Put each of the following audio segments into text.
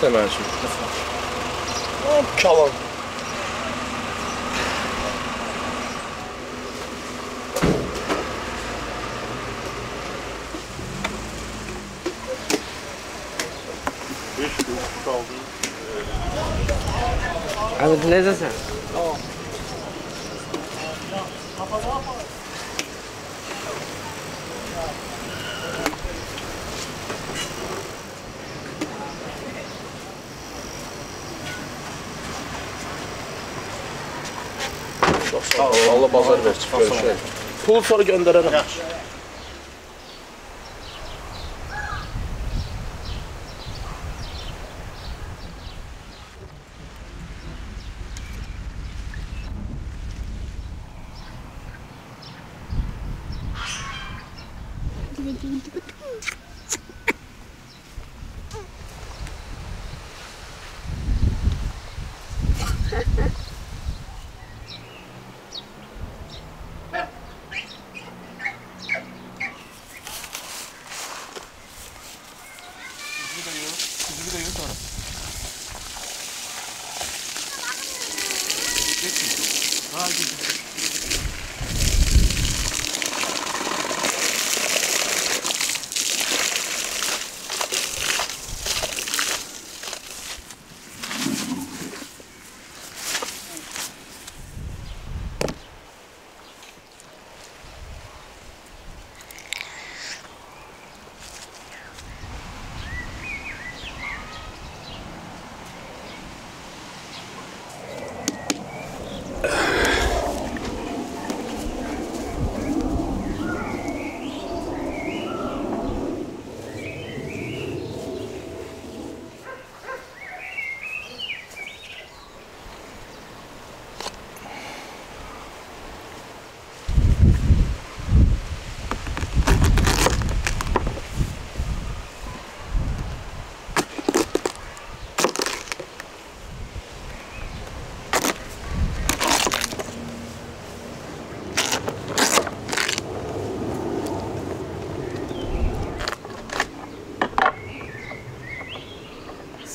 Istemezdim. Çalan. Beş kuruş aldım. Abi ne sen? Tamam. Sağ ol. Allah bazar versin. Pulu sonra. Yaxşı.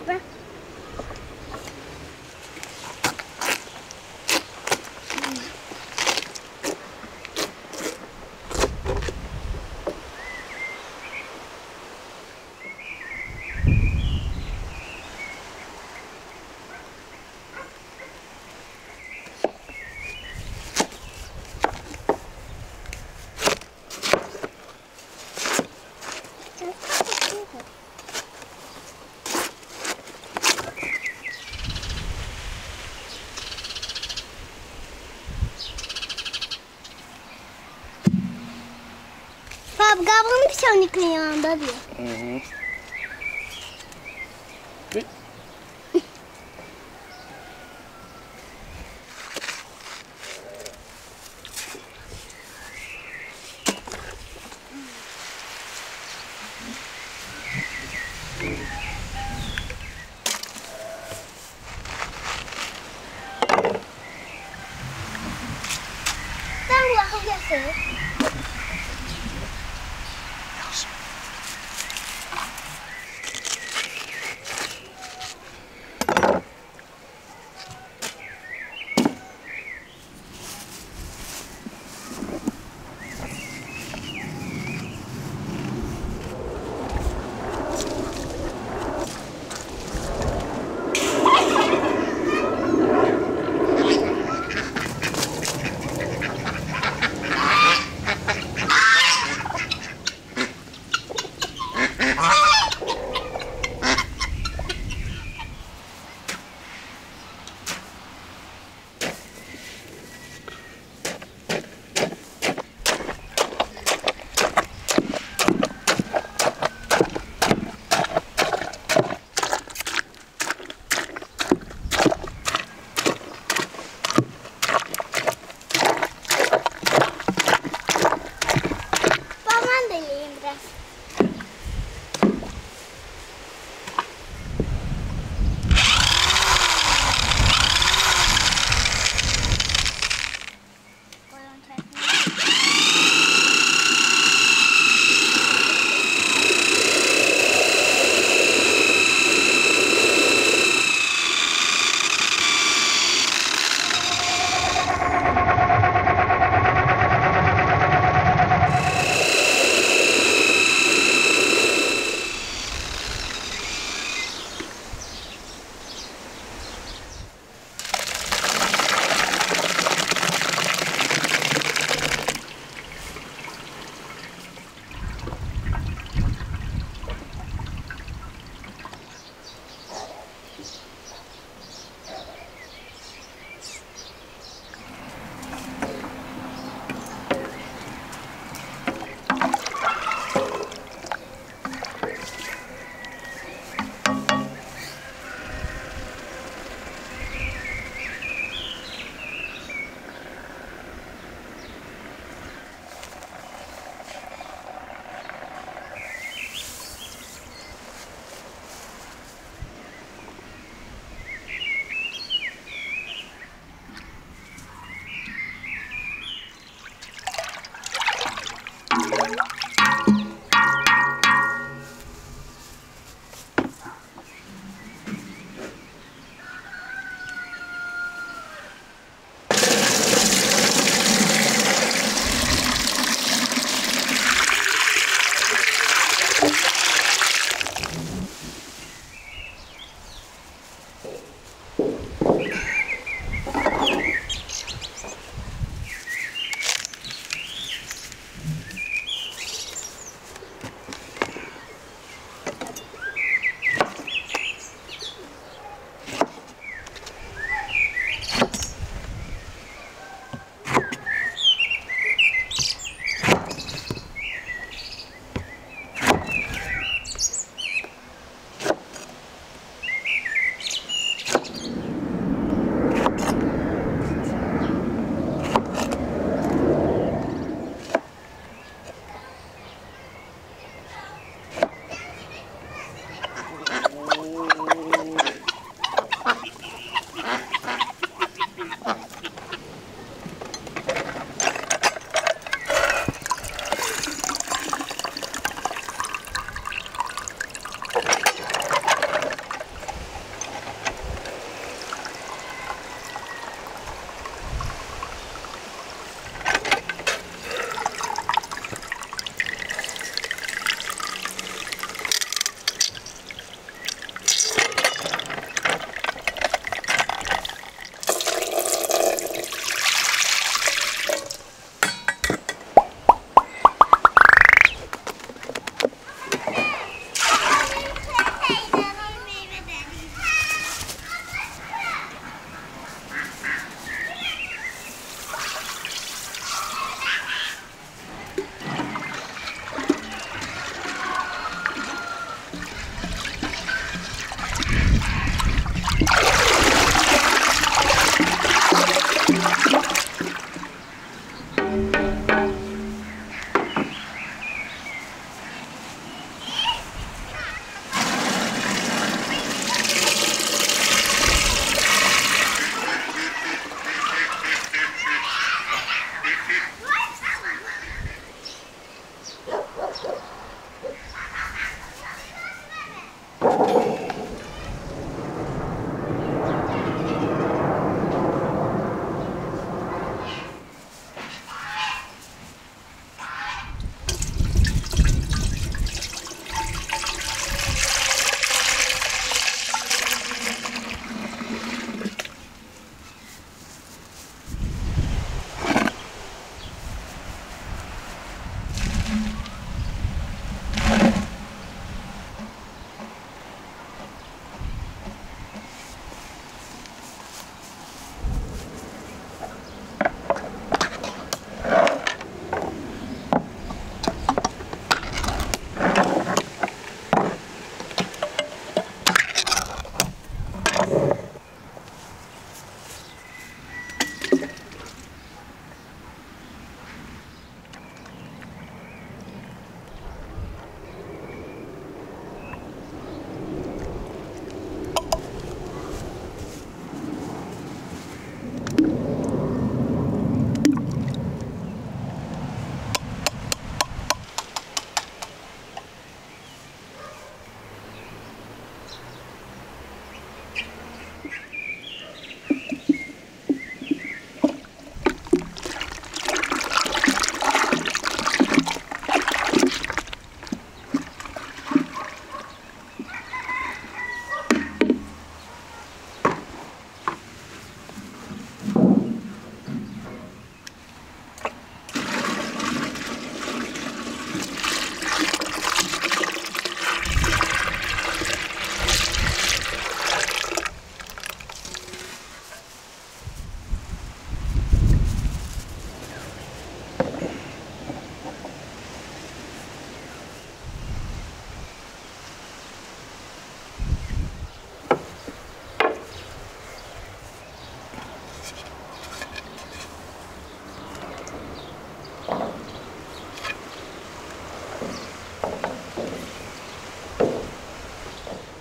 起吧。Gablanın piçonik'in yanında diyor. Hı hı.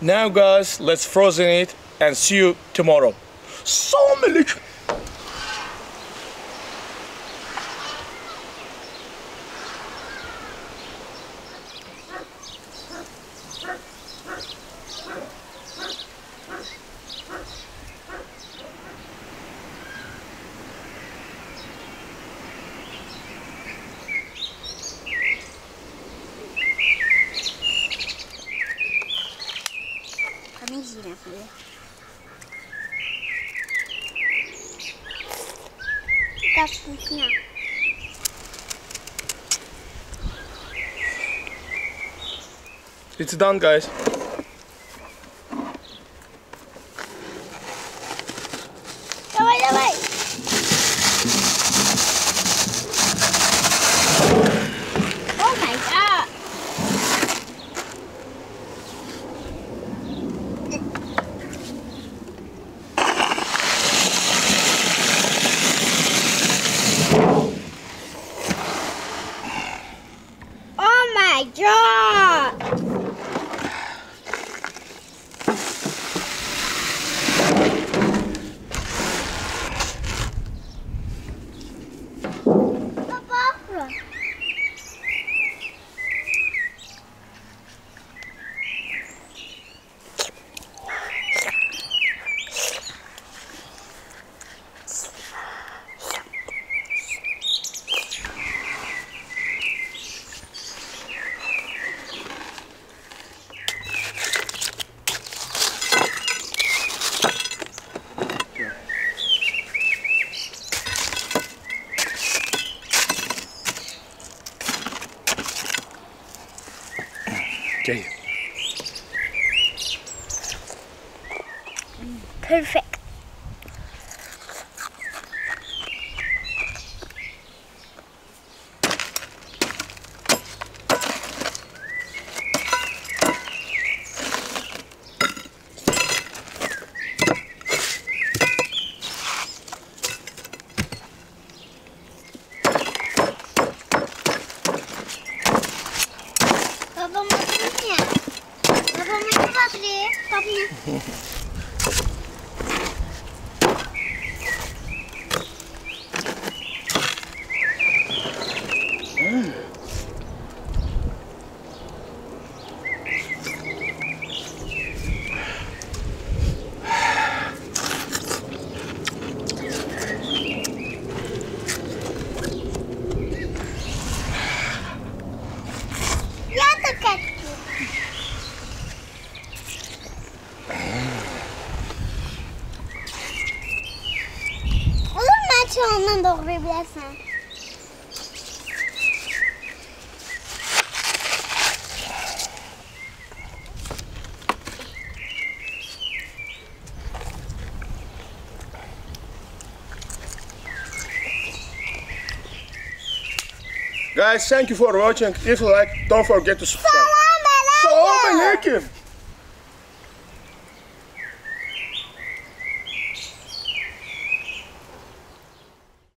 Now guys, let's frozen it and see you tomorrow. So alaikum. Tapos. It's done, guys. Perfect. Doğrayabilirsen? Guys, thank you for watching. If you like, don't forget to subscribe. Salam alaikum.